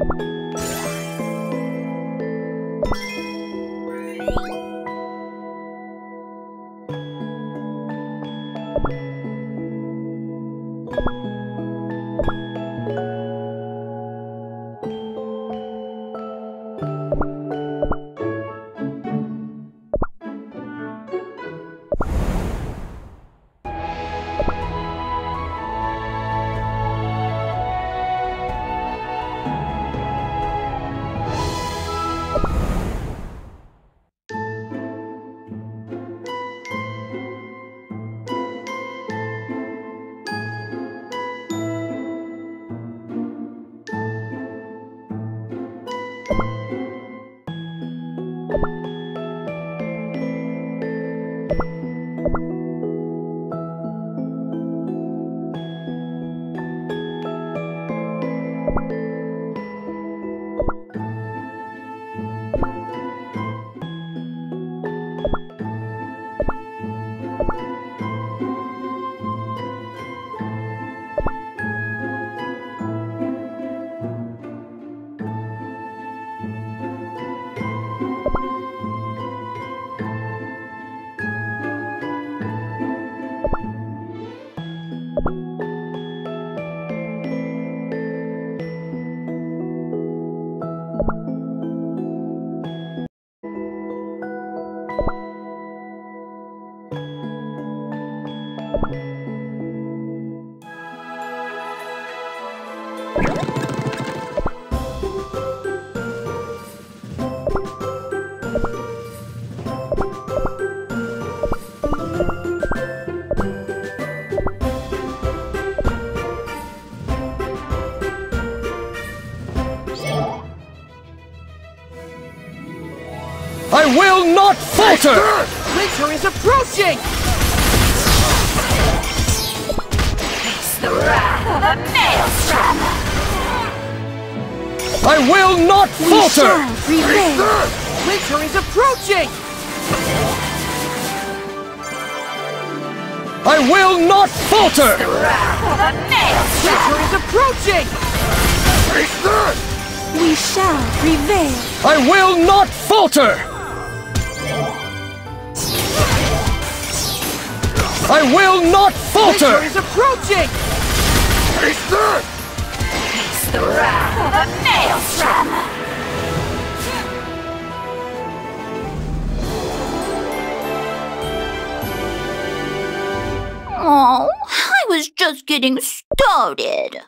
Bye. I will not falter! Winter is approaching! Face the wrath of the Maelstrom! I will not falter! Prevail! Winter is approaching! I will not falter! The wrath of the Maelstrom! Winter is approaching! We shall prevail. I will not falter! I will not Winter falter! is approaching! Face the wrath of the Maelstrom! Oh, I was just getting started.